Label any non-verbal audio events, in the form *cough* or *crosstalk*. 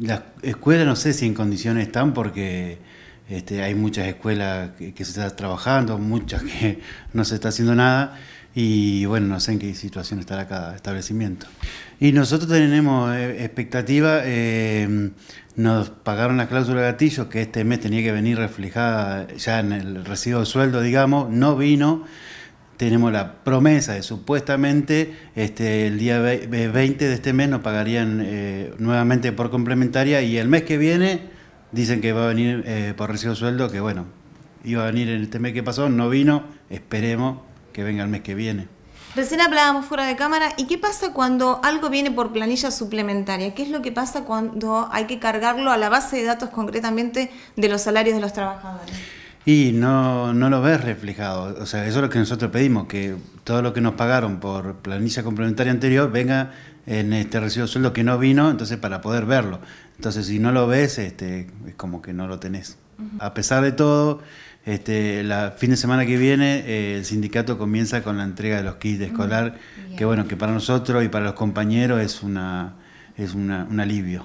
las escuelas no sé si en condiciones están porque este, hay muchas escuelas que, se están trabajando, muchas que *laughs* no se está haciendo nada y bueno, no sé en qué situación estará cada establecimiento. Y nosotros tenemos eh, expectativa, eh, nos pagaron la cláusula gatillo que este mes tenía que venir reflejada ya en el recibo de sueldo, digamos, no vino. Tenemos la promesa de supuestamente este, el día 20 de este mes nos pagarían eh, nuevamente por complementaria y el mes que viene dicen que va a venir por recibo de sueldo, que bueno, iba a venir en este mes que pasó, no vino, esperemos que venga el mes que viene. Recién hablábamos fuera de cámara, ¿y qué pasa cuando algo viene por planilla suplementaria? ¿Qué es lo que pasa cuando hay que cargarlo a la base de datos concretamente de los salarios de los trabajadores? Y no, no lo ves reflejado, o sea, eso es lo que nosotros pedimos, que todo lo que nos pagaron por planilla complementaria anterior venga en este recibo de sueldo que no vino, entonces para poder verlo. Entonces si no lo ves, este, es como que no lo tenés. A pesar de todo, este, la fin de semana que viene eh, el sindicato comienza con la entrega de los kits de escolar, que bueno, que para nosotros y para los compañeros es una es un alivio.